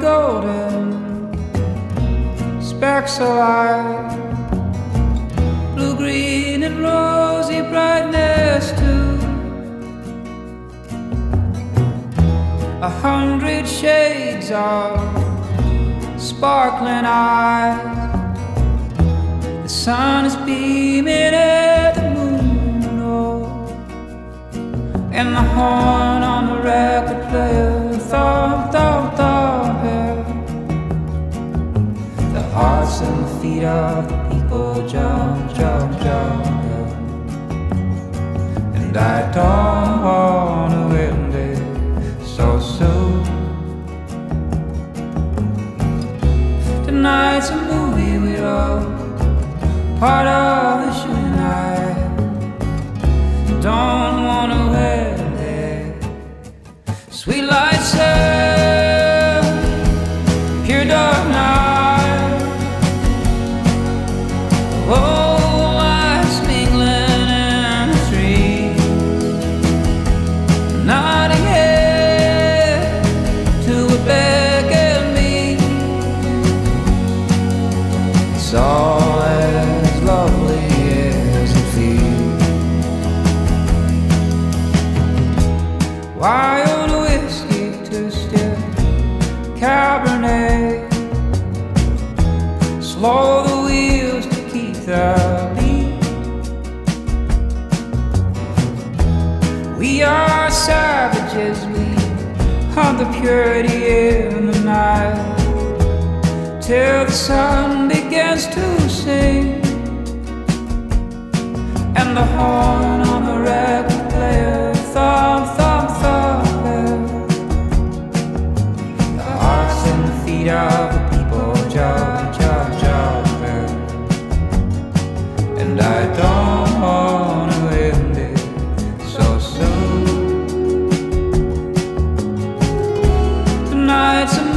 golden specks of light, blue, green, and rosy brightness too. A hundred shades of sparkling eyes. The sun is beaming at the moon, oh, and the horn on the record player the people jump, jump, jump. And I don't wanna end it so soon. Tonight's a movie we're all part of the shooting night. Don't wanna end it. Sweet light Wild whiskey twisted Cabernet. Slow the wheels to keep the beat. We are savages, we hunt the purity in the night till the sun begins to sing and the horn Tonight's a